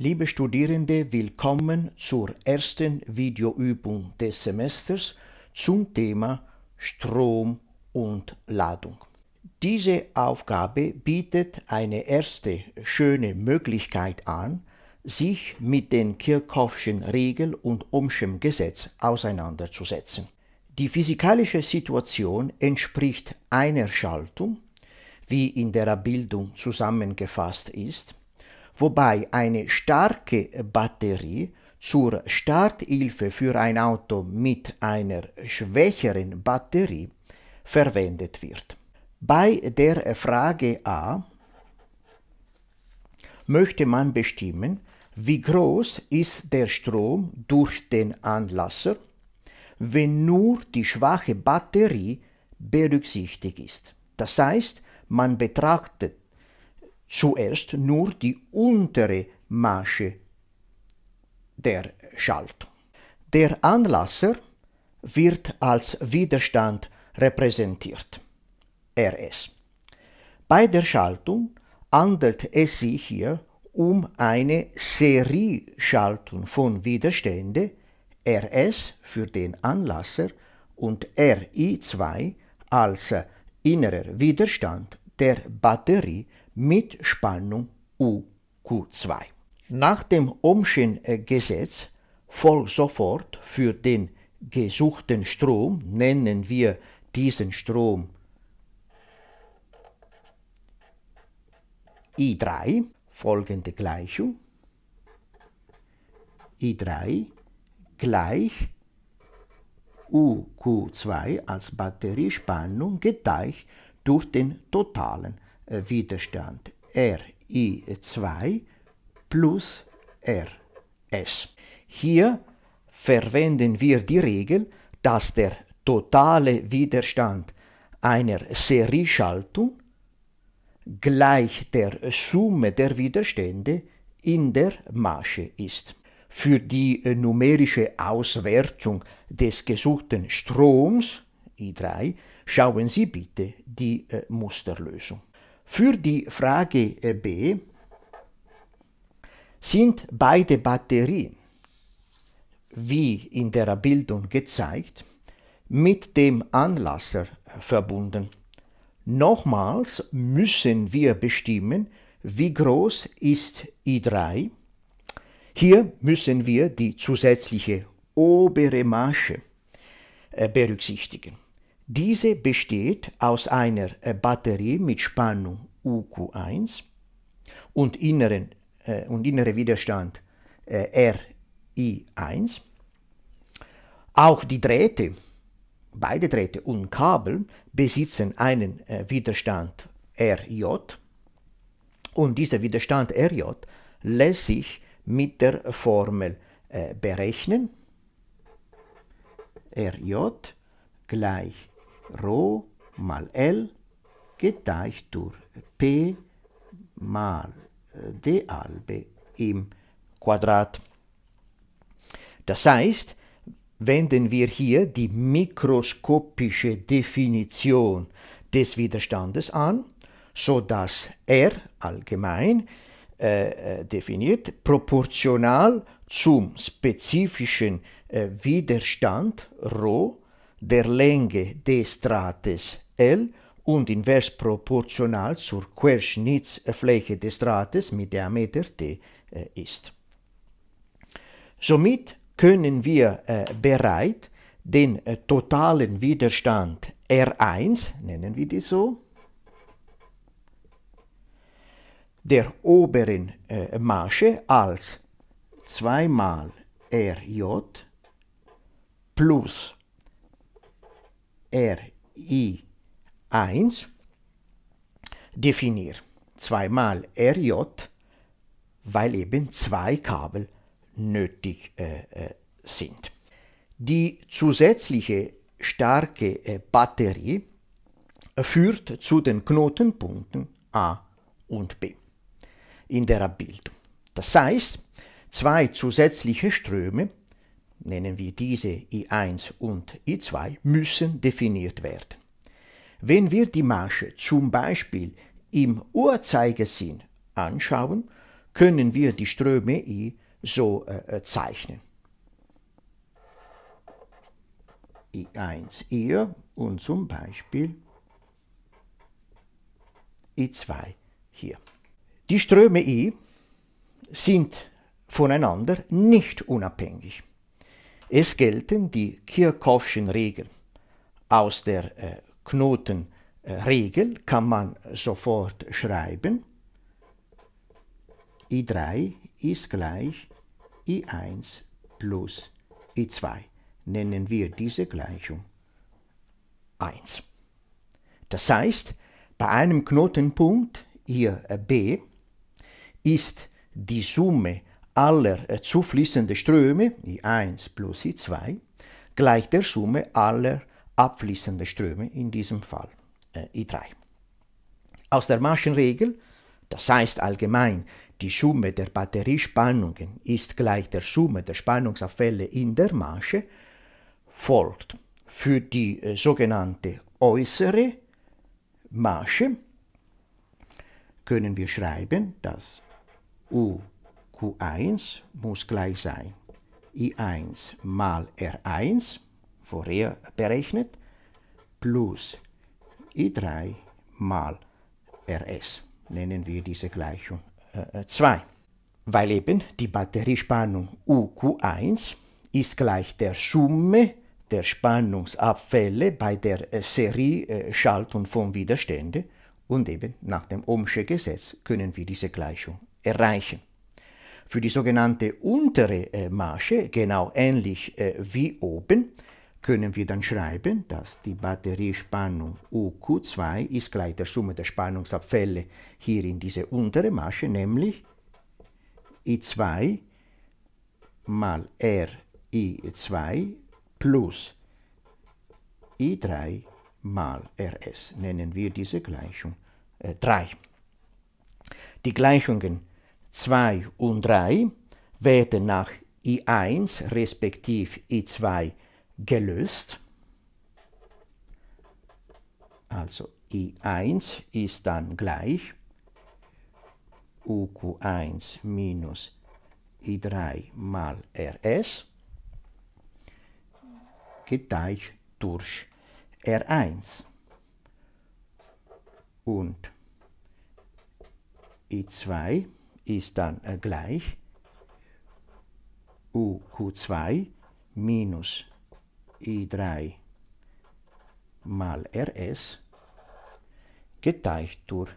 Liebe Studierende, willkommen zur ersten Videoübung des Semesters zum Thema Strom und Ladung. Diese Aufgabe bietet eine erste schöne Möglichkeit an, sich mit den Kirchhoffschen Regel und Ohmschem Gesetz auseinanderzusetzen. Die physikalische Situation entspricht einer Schaltung, wie in der Abbildung zusammengefasst ist, wobei eine starke Batterie zur Starthilfe für ein Auto mit einer schwächeren Batterie verwendet wird. Bei der Frage A möchte man bestimmen, wie groß ist der Strom durch den Anlasser, wenn nur die schwache Batterie berücksichtigt ist. Das heißt, man betrachtet zuerst nur die untere Masche der Schaltung. Der Anlasser wird als Widerstand repräsentiert, RS. Bei der Schaltung handelt es sich hier um eine Serieschaltung von Widerstände RS für den Anlasser und RI2 als innerer Widerstand der Batterie mit Spannung UQ2. Nach dem Ohmschen Gesetz folgt sofort für den gesuchten Strom, nennen wir diesen Strom I3, folgende Gleichung. I3 gleich UQ2 als Batteriespannung geteilt durch den totalen Widerstand RI2 plus RS. Hier verwenden wir die Regel, dass der totale Widerstand einer Serieschaltung gleich der Summe der Widerstände in der Masche ist. Für die äh, numerische Auswertung des gesuchten Stroms I3 schauen Sie bitte die äh, Musterlösung. Für die Frage äh, B sind beide Batterien, wie in der Abbildung gezeigt, mit dem Anlasser verbunden. Nochmals müssen wir bestimmen, wie groß ist I3. Hier müssen wir die zusätzliche obere Masche äh, berücksichtigen. Diese besteht aus einer äh, Batterie mit Spannung UQ1 und inneren äh, und innere Widerstand äh, RI1. Auch die Drähte Beide Drähte und Kabel besitzen einen äh, Widerstand RJ und dieser Widerstand RJ lässt sich mit der Formel äh, berechnen. RJ gleich Rho mal L geteilt durch P mal äh, d halbe im Quadrat. Das heißt, wenden wir hier die mikroskopische Definition des Widerstandes an, so dass R allgemein äh, äh, definiert proportional zum spezifischen äh, Widerstand ρ der Länge des Drahtes L und invers proportional zur Querschnittsfläche des Drahtes mit Diameter d äh, ist. Somit können wir äh, bereit den äh, totalen Widerstand R1, nennen wir die so, der oberen Masche als 2 mal RJ plus RI1 definieren. 2 mal RJ, weil eben zwei Kabel nötig äh, äh, sind. Die zusätzliche starke äh, Batterie führt zu den Knotenpunkten A und B in der Abbildung. Das heißt, zwei zusätzliche Ströme, nennen wir diese I1 und I2, müssen definiert werden. Wenn wir die Masche zum Beispiel im Uhrzeigersinn anschauen, können wir die Ströme I so äh, zeichnen. I1 hier und zum Beispiel I2 hier. Die Ströme I sind voneinander nicht unabhängig. Es gelten die Kirchhoffschen Regeln. Aus der äh, Knotenregel kann man sofort schreiben, I3 ist gleich I1 plus I2. Nennen wir diese Gleichung 1. Das heißt, bei einem Knotenpunkt, hier B, ist die Summe aller äh, zufließenden Ströme, I1 plus I2, gleich der Summe aller abfließenden Ströme, in diesem Fall äh, I3. Aus der Maschenregel, das heißt allgemein, die Summe der Batteriespannungen ist gleich der Summe der Spannungsabfälle in der Masche, folgt für die äh, sogenannte äußere Masche können wir schreiben, dass U Q1 muss gleich sein I1 mal R1, vorher berechnet, plus I3 mal RS. Nennen wir diese Gleichung 2. Äh, Weil eben die Batteriespannung UQ1 ist gleich der Summe der Spannungsabfälle bei der äh, Serie-Schaltung von Widerstände und eben nach dem Ohmsche Gesetz können wir diese Gleichung erreichen. Für die sogenannte untere äh, Masche, genau ähnlich äh, wie oben, können wir dann schreiben, dass die Batteriespannung UQ2 ist gleich der Summe der Spannungsabfälle hier in diese untere Masche, nämlich I2 mal RI2 plus I3 mal RS. Nennen wir diese Gleichung äh, 3. Die Gleichungen 2 und 3 werden nach I1 respektive I2 gelöst. Also I1 ist dann gleich UQ1 minus I3 mal RS geteilt durch R1 und I2 ist dann äh, gleich UQ2 minus I3 mal RS geteilt durch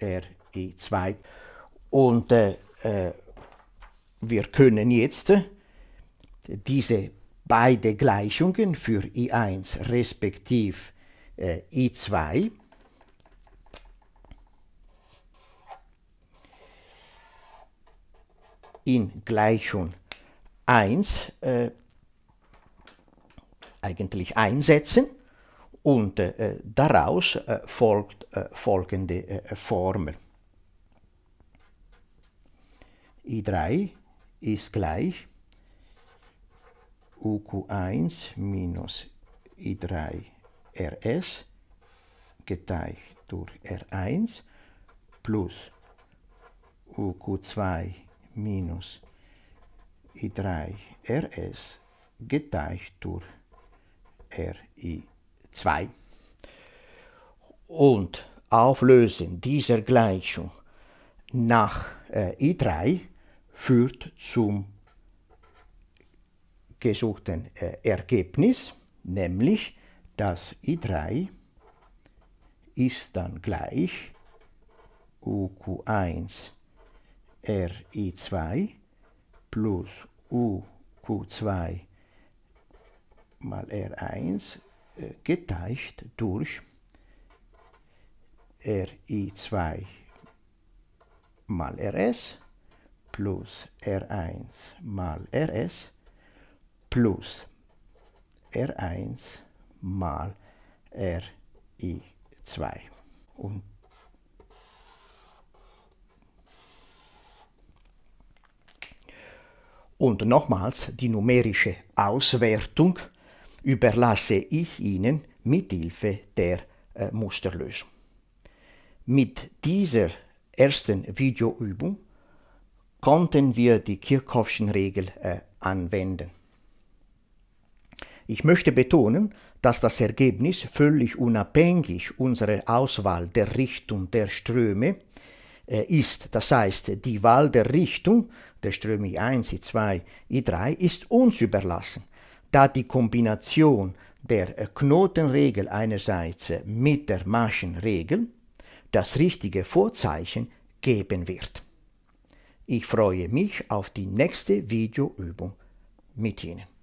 RI2. Und äh, äh, wir können jetzt diese beide Gleichungen für I1 respektive äh, I2 in Gleichung 1 äh, eigentlich einsetzen und äh, daraus äh, folgt äh, folgende äh, Formel. I3 ist gleich UQ1 minus I3 RS geteilt durch R1 plus UQ2 minus I3 RS geteilt durch RI2. Und Auflösen dieser Gleichung nach äh, I3 führt zum gesuchten äh, Ergebnis, nämlich dass I3 ist dann gleich UQ1 RI2 plus UQ2 mal R1 äh, geteilt durch RI2 mal RS plus R1 mal RS plus R1 mal RI2. Und Und nochmals, die numerische Auswertung überlasse ich Ihnen mit Hilfe der äh, Musterlösung. Mit dieser ersten Videoübung konnten wir die Kirchhoffschen Regel äh, anwenden. Ich möchte betonen, dass das Ergebnis völlig unabhängig unserer Auswahl der Richtung der Ströme äh, ist. Das heißt, die Wahl der Richtung der Ströme I1, I2, I3 ist uns überlassen, da die Kombination der Knotenregel einerseits mit der Maschenregel das richtige Vorzeichen geben wird. Ich freue mich auf die nächste Videoübung mit Ihnen.